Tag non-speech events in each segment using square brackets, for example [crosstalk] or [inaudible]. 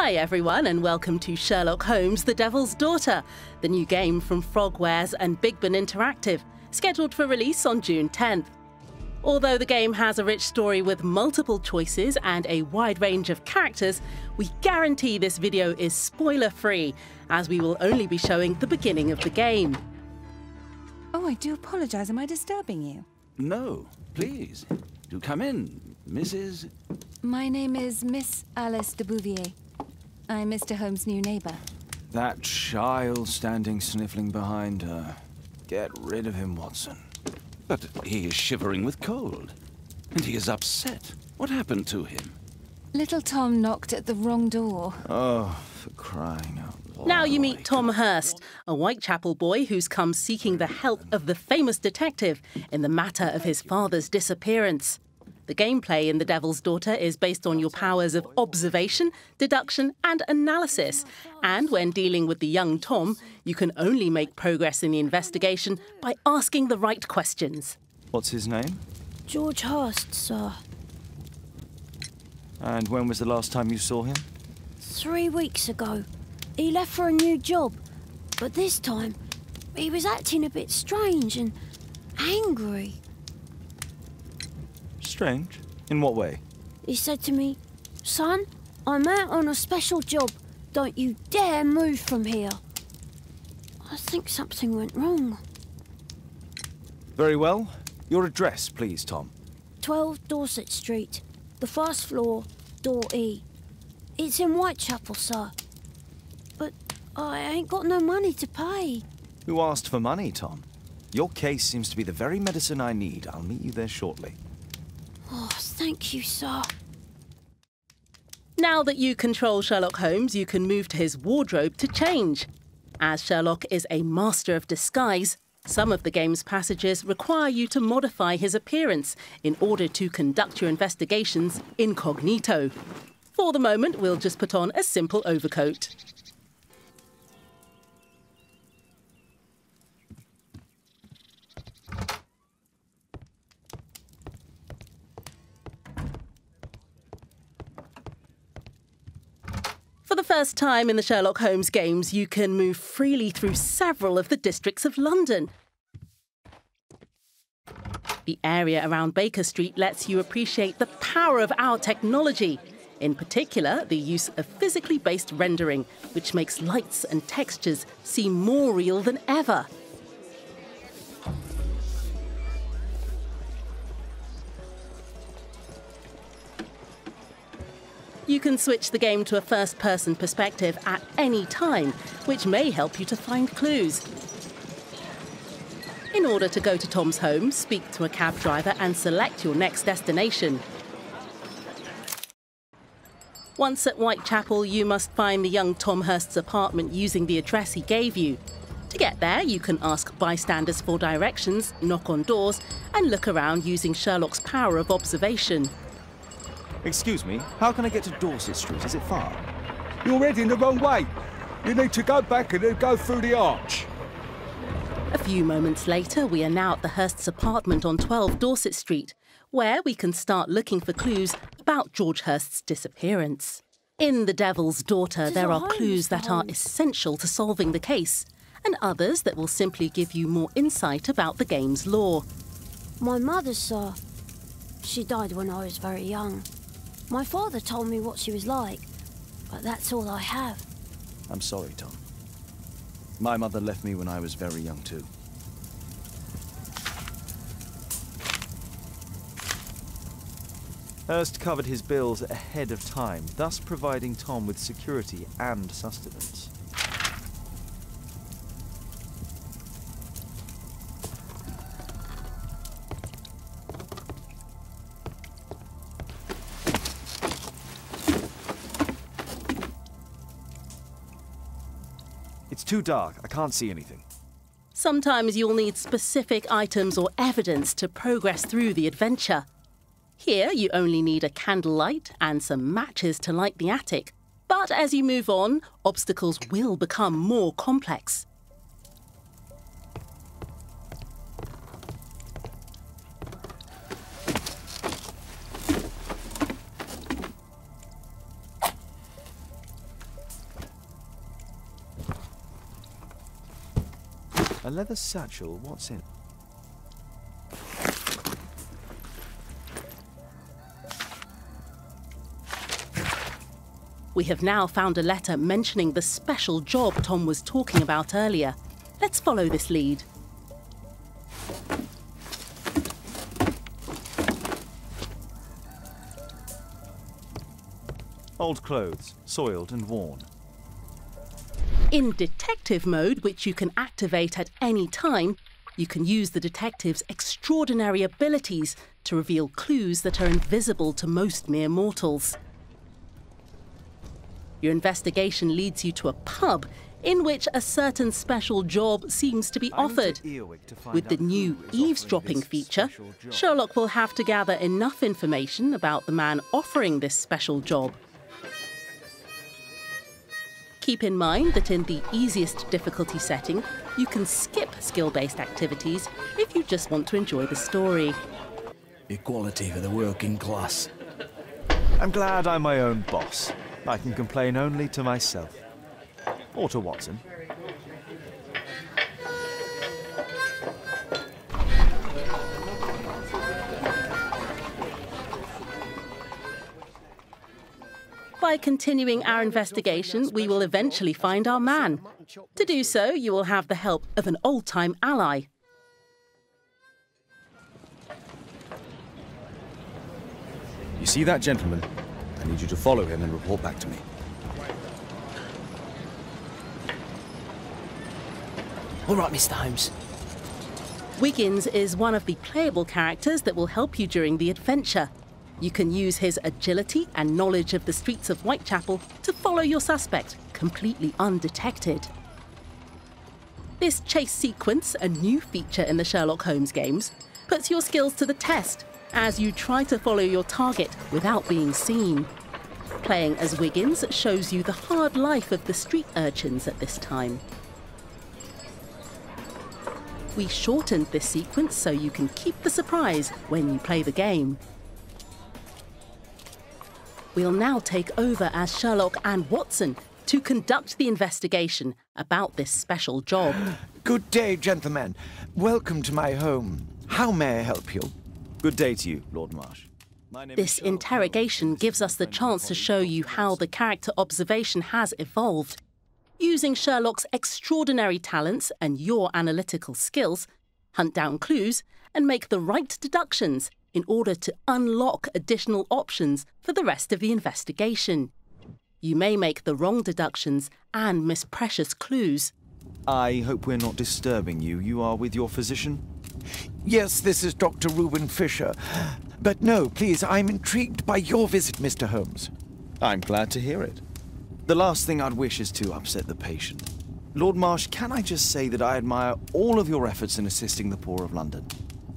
Hi, everyone, and welcome to Sherlock Holmes The Devil's Daughter, the new game from Frogwares and Big Ben Interactive, scheduled for release on June 10th. Although the game has a rich story with multiple choices and a wide range of characters, we guarantee this video is spoiler free, as we will only be showing the beginning of the game. Oh, I do apologise. Am I disturbing you? No, please. Do come in, Mrs. My name is Miss Alice de Bouvier. I'm Mr. Holmes' new neighbour. That child standing sniffling behind her. Get rid of him, Watson. But he is shivering with cold. And he is upset. What happened to him? Little Tom knocked at the wrong door. Oh, for crying out loud. Now you meet Tom Hurst, a Whitechapel boy who's come seeking the help of the famous detective in the matter of his father's disappearance. The gameplay in The Devil's Daughter is based on your powers of observation, deduction, and analysis. And when dealing with the young Tom, you can only make progress in the investigation by asking the right questions. What's his name? George Hurst, sir. And when was the last time you saw him? Three weeks ago. He left for a new job. But this time, he was acting a bit strange and angry. Strange. In what way? He said to me, Son, I'm out on a special job. Don't you dare move from here. I think something went wrong. Very well. Your address, please, Tom. 12 Dorset Street, the first floor, door E. It's in Whitechapel, sir. But I ain't got no money to pay. Who asked for money, Tom? Your case seems to be the very medicine I need. I'll meet you there shortly. Oh, thank you, sir. Now that you control Sherlock Holmes, you can move to his wardrobe to change. As Sherlock is a master of disguise, some of the game's passages require you to modify his appearance in order to conduct your investigations incognito. For the moment, we'll just put on a simple overcoat. For the first time in the Sherlock Holmes games, you can move freely through several of the districts of London. The area around Baker Street lets you appreciate the power of our technology. In particular, the use of physically based rendering, which makes lights and textures seem more real than ever. You can switch the game to a first person perspective at any time, which may help you to find clues. In order to go to Tom's home, speak to a cab driver and select your next destination. Once at Whitechapel, you must find the young Tom Hurst's apartment using the address he gave you. To get there, you can ask bystanders for directions, knock on doors, and look around using Sherlock's power of observation. Excuse me, how can I get to Dorset Street? Is it far? You're heading the wrong way. You need to go back and then go through the arch. A few moments later, we are now at the Hurst's apartment on 12 Dorset Street, where we can start looking for clues about George Hurst's disappearance. In The Devil's Daughter, This there are clues that are essential to solving the case, and others that will simply give you more insight about the game's lore. My mother, sir. She died when I was very young. My father told me what she was like, but that's all I have. I'm sorry, Tom. My mother left me when I was very young, too. Hurst covered his bills ahead of time, thus providing Tom with security and sustenance. Too dark. I can't see anything. Sometimes you'll need specific items or evidence to progress through the adventure. Here, you only need a candlelight and some matches to light the attic. But as you move on, obstacles will become more complex. A leather satchel, what's in? We have now found a letter mentioning the special job Tom was talking about earlier. Let's follow this lead. Old clothes, soiled and worn. In detective mode, which you can activate at any time, you can use the detective's extraordinary abilities to reveal clues that are invisible to most mere mortals. Your investigation leads you to a pub in which a certain special job seems to be I went to offered. To With the new who is offering eavesdropping feature. Sherlock will have to gather enough information about the man offering this special job. Keep in mind that in the easiest difficulty setting, you can skip skill based activities if you just want to enjoy the story. Equality for the working class. I'm glad I'm my own boss. I can complain only to myself. Or to Watson. By continuing our investigation, we will eventually find our man. To do so, you will have the help of an old time ally. You see that gentleman? I need you to follow him and report back to me. All right, Mr. Holmes. Wiggins is one of the playable characters that will help you during the adventure. You can use his agility and knowledge of the streets of Whitechapel to follow your suspect completely undetected. This chase sequence, a new feature in the Sherlock Holmes games, puts your skills to the test as you try to follow your target without being seen. Playing as Wiggins shows you the hard life of the street urchins at this time. We shortened this sequence so you can keep the surprise when you play the game. We'll now take over as Sherlock and Watson to conduct the investigation about this special job. [gasps] Good day, gentlemen. Welcome to my home. How may I help you? Good day to you, Lord Marsh. My name is This interrogation gives us the chance to show you how the character observation has evolved. Using Sherlock's extraordinary talents and your analytical skills, hunt down clues and make the right deductions in order to unlock additional options for the rest of the investigation. You may make the wrong deductions and miss precious clues. I hope we're not disturbing you. You are with your physician? Yes, this is Dr. Reuben Fisher. But no, please, I'm intrigued by your visit, Mr. Holmes. I'm glad to hear it. The last thing I'd wish is to upset the patient. Lord Marsh, can I just say that I admire all of your efforts in assisting the poor of London?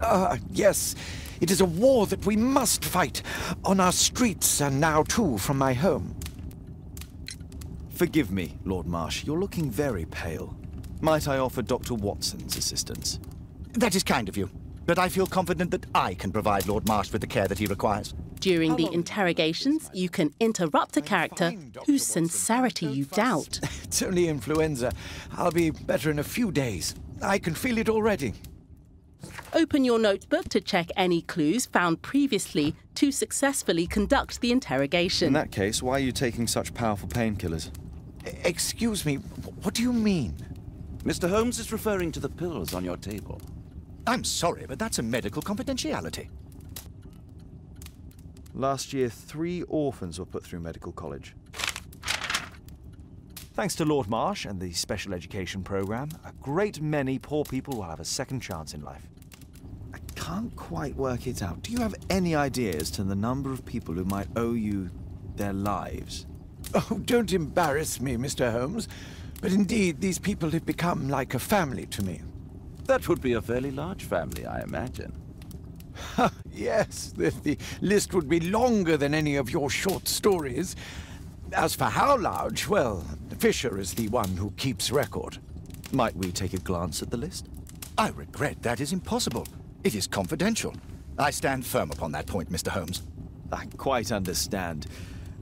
Ah, yes. It is a war that we must fight on our streets and now, too, from my home. Forgive me, Lord Marsh, you're looking very pale. Might I offer Dr. Watson's assistance? That is kind of you. But I feel confident that I can provide Lord Marsh with the care that he requires. During the interrogations, you can interrupt a character fine, whose Watson. sincerity Don't you fuss. doubt. [laughs] It's only influenza. I'll be better in a few days. I can feel it already. Open your notebook to check any clues found previously to successfully conduct the interrogation. In that case, why are you taking such powerful painkillers? Excuse me, what do you mean? Mr. Holmes is referring to the pills on your table. I'm sorry, but that's a medical confidentiality. Last year, three orphans were put through medical college. Thanks to Lord Marsh and the special education program, a great many poor people will have a second chance in life. I can't quite work it out. Do you have any ideas to the number of people who might owe you their lives? Oh, don't embarrass me, Mr. Holmes. But indeed, these people have become like a family to me. That would be a fairly large family, I imagine. Yes, the, the list would be longer than any of your short stories. As for how large, well, Fisher is the one who keeps record. Might we take a glance at the list? I regret that is impossible. It is confidential. I stand firm upon that point, Mr. Holmes. I quite understand.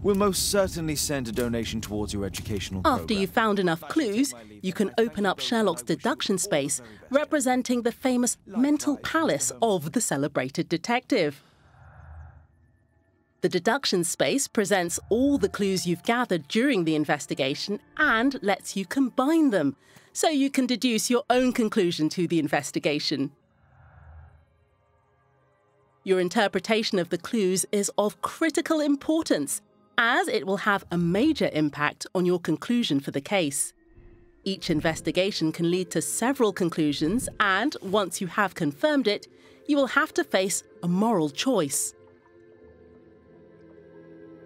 We'll most certainly send a donation towards your educational After program. you've found enough clues, you can open up Sherlock's deduction space, representing the famous mental palace of the celebrated detective. The deduction space presents all the clues you've gathered during the investigation and lets you combine them, so you can deduce your own conclusion to the investigation. Your interpretation of the clues is of critical importance, as it will have a major impact on your conclusion for the case. Each investigation can lead to several conclusions, and once you have confirmed it, you will have to face a moral choice.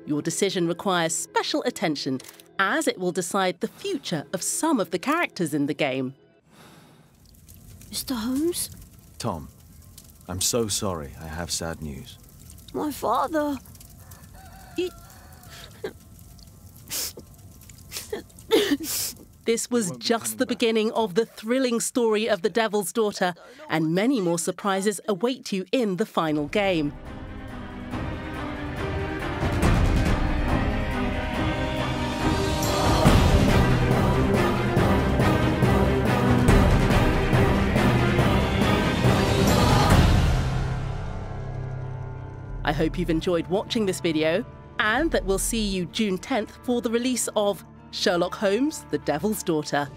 Your decision requires special attention, as it will decide the future of some of the characters in the game. Mr. Holmes, Tom, I'm so sorry. I have sad news. my father. He. This was just the beginning of the thrilling story of the Devil's Daughter, and many more surprises await you in the final game. I hope you've enjoyed watching this video and that we'll see you June 10th for the release of Sherlock Holmes, The Devil's Daughter.